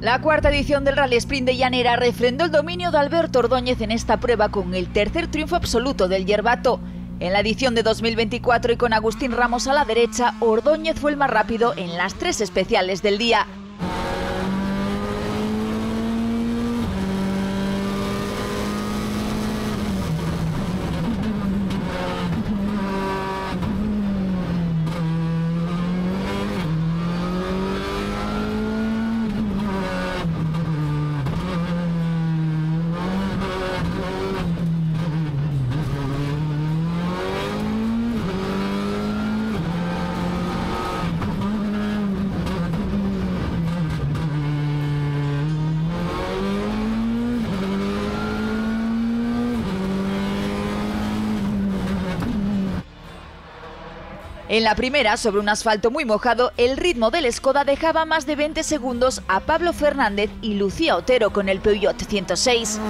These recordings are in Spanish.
La cuarta edición del Rally Sprint de Llanera refrendó el dominio de Alberto Ordóñez en esta prueba con el tercer triunfo absoluto del Yerbato. En la edición de 2024 y con Agustín Ramos a la derecha, Ordóñez fue el más rápido en las tres especiales del día. En la primera, sobre un asfalto muy mojado, el ritmo del Skoda dejaba más de 20 segundos a Pablo Fernández y Lucía Otero con el Peugeot 106.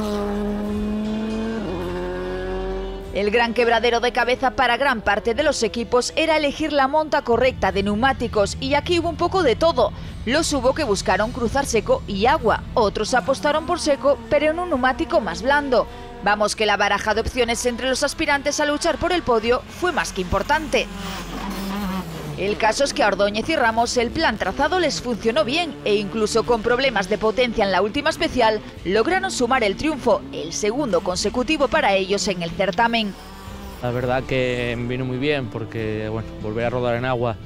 El gran quebradero de cabeza para gran parte de los equipos era elegir la monta correcta de neumáticos y aquí hubo un poco de todo. Los hubo que buscaron cruzar seco y agua, otros apostaron por seco pero en un neumático más blando. Vamos que la baraja de opciones entre los aspirantes a luchar por el podio fue más que importante. El caso es que a Ordóñez y Ramos el plan trazado les funcionó bien e incluso con problemas de potencia en la última especial lograron sumar el triunfo, el segundo consecutivo para ellos en el certamen. La verdad que vino muy bien porque bueno, volver a rodar en agua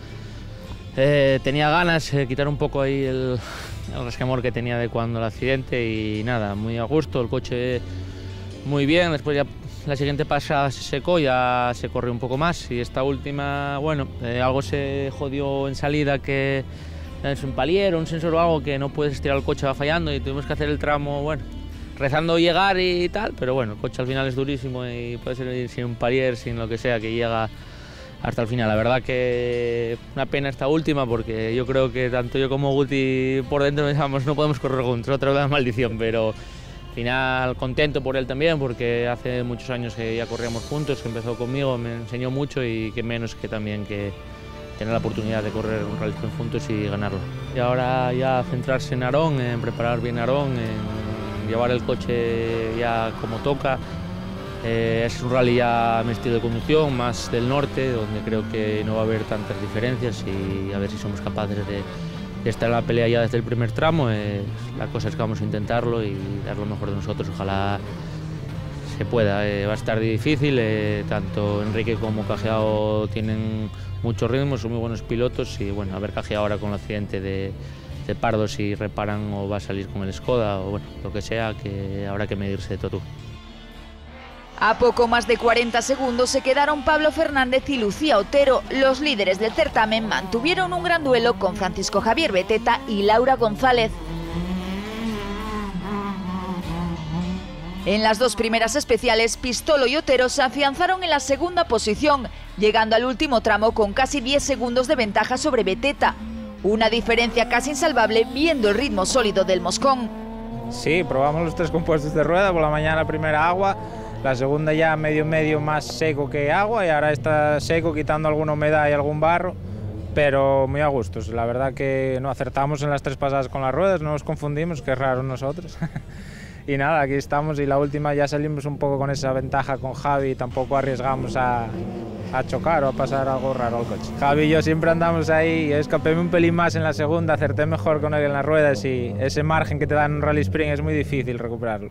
eh, tenía ganas de quitar un poco ahí el, el resquemor que tenía de cuando el accidente y nada, muy a gusto, el coche muy bien, después ya la siguiente pasada se secó, ya se corrió un poco más y esta última, bueno, eh, algo se jodió en salida que es un palier, un sensor o algo que no puedes estirar el coche, va fallando y tuvimos que hacer el tramo, bueno, rezando llegar y tal, pero bueno, el coche al final es durísimo y puede ser sin un palier, sin lo que sea, que llega hasta el final. La verdad que una pena esta última porque yo creo que tanto yo como Guti por dentro pensamos no podemos correr juntos, otra maldición, pero final contento por él también porque hace muchos años que ya corríamos juntos, que empezó conmigo, me enseñó mucho y que menos que también que tener la oportunidad de correr un rally juntos y ganarlo. Y ahora ya centrarse en Arón, en preparar bien Arón, en llevar el coche ya como toca. Eh, es un rally ya mi estilo de conducción, más del norte, donde creo que no va a haber tantas diferencias y a ver si somos capaces de estar en la pelea ya desde el primer tramo. La cosa es que vamos a intentarlo y dar lo mejor de nosotros. Ojalá se pueda. Eh, va a estar difícil. Eh, tanto Enrique como Cajeao tienen mucho ritmo, son muy buenos pilotos y bueno, a ver Cajeao ahora con el accidente de, de Pardo si reparan o va a salir con el Skoda o bueno, lo que sea, que habrá que medirse de todo. A poco más de 40 segundos se quedaron Pablo Fernández y Lucía Otero. Los líderes del certamen mantuvieron un gran duelo con Francisco Javier Beteta y Laura González. En las dos primeras especiales, Pistolo y Otero se afianzaron en la segunda posición, llegando al último tramo con casi 10 segundos de ventaja sobre Beteta. Una diferencia casi insalvable viendo el ritmo sólido del Moscón. Sí, probamos los tres compuestos de rueda, por la mañana primera agua, la segunda ya medio medio más seco que agua y ahora está seco quitando alguna humedad y algún barro, pero muy a gustos. La verdad que no acertamos en las tres pasadas con las ruedas, no nos confundimos, que es raro nosotros. y nada, aquí estamos y la última ya salimos un poco con esa ventaja con Javi y tampoco arriesgamos a, chocar o a pasar algo raro al coche. Javi y yo siempre andamos ahí, escapé un pelín más en la segunda, acerté mejor con él en las ruedas y ese margen que te dan en un rally sprint es muy difícil recuperarlo.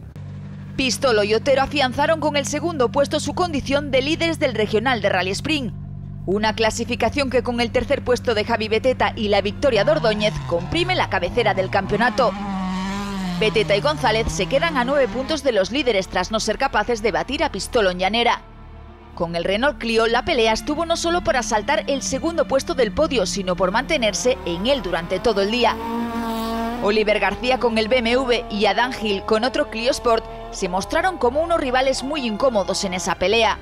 Pistolo y Otero afianzaron con el segundo puesto su condición de líderes del regional de Rally Spring. Una clasificación que con el tercer puesto de Javi Beteta y la victoria de Ordóñez comprime la cabecera del campeonato. Beteta y González se quedan a nueve puntos de los líderes tras no ser capaces de batir a Pistolo en llanera. Con el Renault Clio la pelea estuvo no solo por asaltar el segundo puesto del podio, sino por mantenerse en él durante todo el día. Oliver García con el BMW y Adán Gil con otro Clio Sport se mostraron como unos rivales muy incómodos en esa pelea.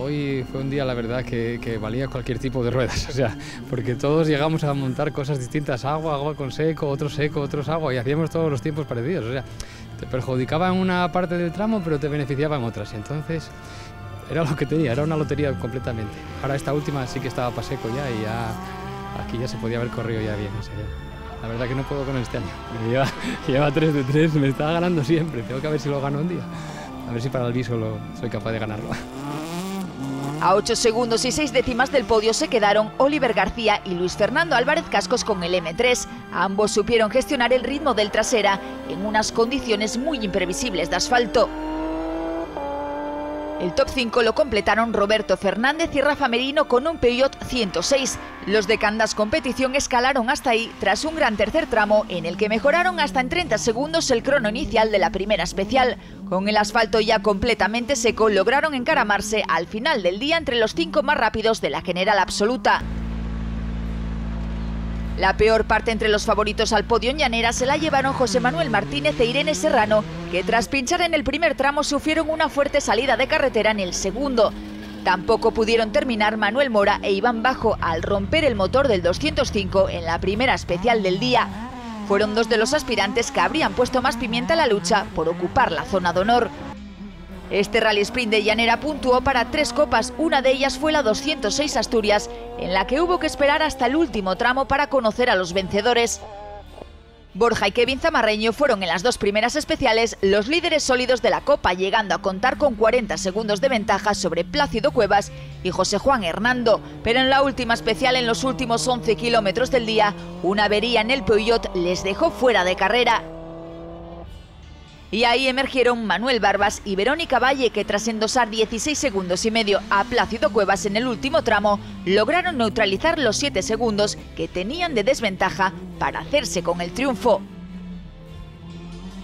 Hoy fue un día, la verdad, que, que, valía cualquier tipo de ruedas, o sea, porque todos llegamos a montar cosas distintas, agua, agua con seco, otro seco, otros agua, y hacíamos todos los tiempos parecidos, o sea, te perjudicaba en una parte del tramo, pero te beneficiaba en otras, entonces era lo que tenía, era una lotería completamente. Ahora esta última sí que estaba para seco ya y ya aquí ya se podía haber corrido ya bien, La verdad que no puedo con este año. Lleva, lleva 3 de 3, me está ganando siempre. Tengo que ver si lo gano un día. A ver si para el viso soy capaz de ganarlo. A 8 segundos y 6 décimas del podio se quedaron Oliver García y Luis Fernando Álvarez Cascos con el M3. Ambos supieron gestionar el ritmo del trasera en unas condiciones muy imprevisibles de asfalto. El top 5 lo completaron Roberto Fernández y Rafa Merino con un Peugeot 106. Los de Candas Competición escalaron hasta ahí tras un gran tercer tramo en el que mejoraron hasta en 30 segundos el crono inicial de la primera especial. Con el asfalto ya completamente seco lograron encaramarse al final del día entre los cinco más rápidos de la general absoluta. La peor parte entre los favoritos al podio en llanera se la llevaron José Manuel Martínez e Irene Serrano, que tras pinchar en el primer tramo sufrieron una fuerte salida de carretera en el segundo. Tampoco pudieron terminar Manuel Mora e Iván Bajo al romper el motor del 205 en la primera especial del día. Fueron dos de los aspirantes que habrían puesto más pimienta a la lucha por ocupar la zona de honor. Este rally sprint de llanera puntuó para tres copas, una de ellas fue la 206 Asturias, en la que hubo que esperar hasta el último tramo para conocer a los vencedores. Borja y Kevin Zamarreño fueron en las dos primeras especiales los líderes sólidos de la Copa, llegando a contar con 40 segundos de ventaja sobre Plácido Cuevas y José Juan Hernando. Pero en la última especial, en los últimos 11 kilómetros del día, una avería en el Peugeot les dejó fuera de carrera. Y ahí emergieron Manuel Barbas y Verónica Valle, que tras endosar 16 segundos y medio a Plácido Cuevas en el último tramo, lograron neutralizar los 7 segundos que tenían de desventaja para hacerse con el triunfo.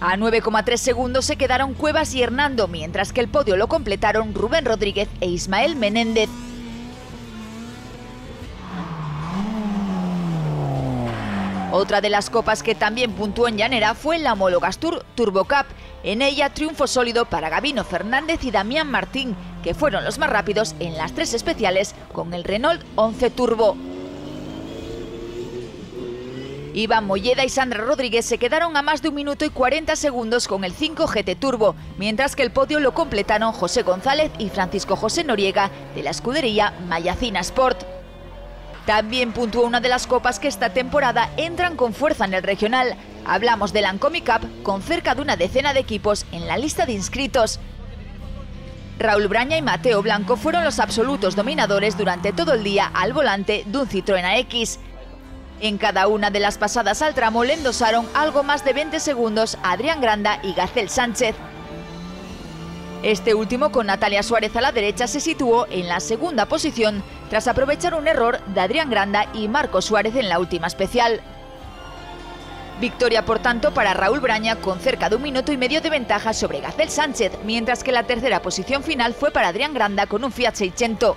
A 9,3 segundos se quedaron Cuevas y Hernando, mientras que el podio lo completaron Rubén Rodríguez e Ismael Menéndez. Otra de las copas que también puntuó en llanera fue la Homologastur Turbo Cup. En ella triunfo sólido para Gabino Fernández y Damián Martín, que fueron los más rápidos en las tres especiales con el Renault 11 Turbo. Iván Molleda y Sandra Rodríguez se quedaron a más de un minuto y 40 segundos con el 5 GT Turbo, mientras que el podio lo completaron José González y Francisco José Noriega de la escudería Mayacina Sport. También puntuó una de las copas que esta temporada entran con fuerza en el regional. Hablamos del Ancomi Cup con cerca de una decena de equipos en la lista de inscritos. Raúl Braña y Mateo Blanco fueron los absolutos dominadores durante todo el día al volante de un Citroën AX. En cada una de las pasadas al tramo le endosaron algo más de 20 segundos a Adrián Granda y Gacel Sánchez. Este último, con Natalia Suárez a la derecha, se situó en la segunda posición tras aprovechar un error de Adrián Granda y Marco Suárez en la última especial. Victoria, por tanto, para Raúl Braña con cerca de un minuto y medio de ventaja sobre Gacel Sánchez, mientras que la tercera posición final fue para Adrián Granda con un Fiat 600.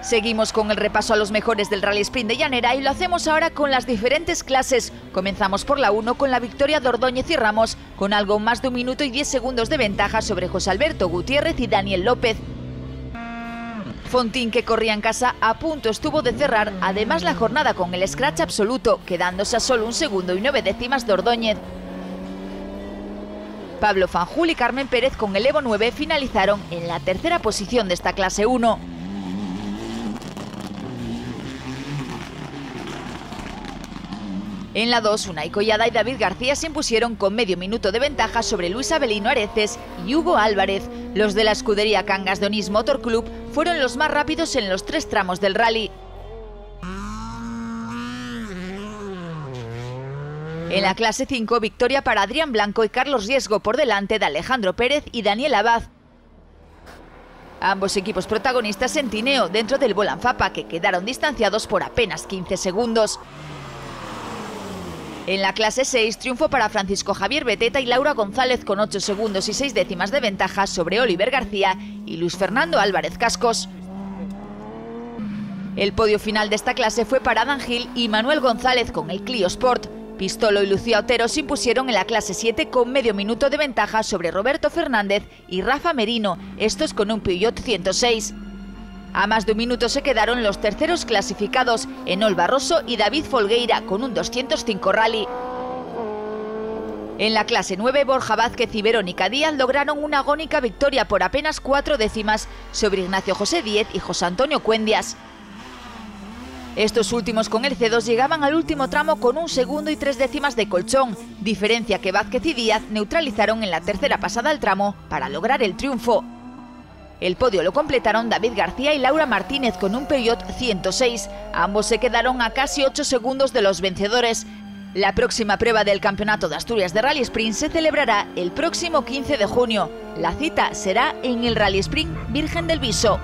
Seguimos con el repaso a los mejores del Rally Sprint de Llanera y lo hacemos ahora con las diferentes clases. Comenzamos por la 1 con la victoria de Ordóñez y Ramos, con algo más de un minuto y 10 segundos de ventaja sobre José Alberto Gutiérrez y Daniel López. Fontín, que corría en casa, a punto estuvo de cerrar además la jornada con el scratch absoluto, quedándose a solo un segundo y nueve décimas de Ordóñez. Pablo Fanjul y Carmen Pérez con el Evo 9 finalizaron en la tercera posición de esta clase 1. En la 2, Unai Collada y David García se impusieron con medio minuto de ventaja sobre Luis Abelino Areces y Hugo Álvarez. Los de la escudería Cangas Donis Motor Club fueron los más rápidos en los tres tramos del rally. En la clase 5, victoria para Adrián Blanco y Carlos Riesgo por delante de Alejandro Pérez y Daniel Abad. Ambos equipos protagonistas en Tineo dentro del Bolanfapa, que quedaron distanciados por apenas 15 segundos. En la clase 6, triunfo para Francisco Javier Beteta y Laura González con 8 segundos y 6 décimas de ventaja sobre Oliver García y Luis Fernando Álvarez Cascos. El podio final de esta clase fue para Adam Gil y Manuel González con el Clio Sport. Pistolo y Lucía Otero se impusieron en la clase 7 con medio minuto de ventaja sobre Roberto Fernández y Rafa Merino, estos con un Peugeot 106. A más de un minuto se quedaron los terceros clasificados, Enol Barroso y David Folgueira, con un 205 rally. En la clase 9, Borja Vázquez y Verónica Díaz lograron una agónica victoria por apenas cuatro décimas sobre Ignacio José Díez y José Antonio Cuendias. Estos últimos con el C2 llegaban al último tramo con un segundo y tres décimas de colchón, diferencia que Vázquez y Díaz neutralizaron en la tercera pasada al tramo para lograr el triunfo. El podio lo completaron David García y Laura Martínez con un Peugeot 106. Ambos se quedaron a casi 8 segundos de los vencedores. La próxima prueba del Campeonato de Asturias de Rally Sprint se celebrará el próximo 15 de junio. La cita será en el Rally Sprint Virgen del Viso.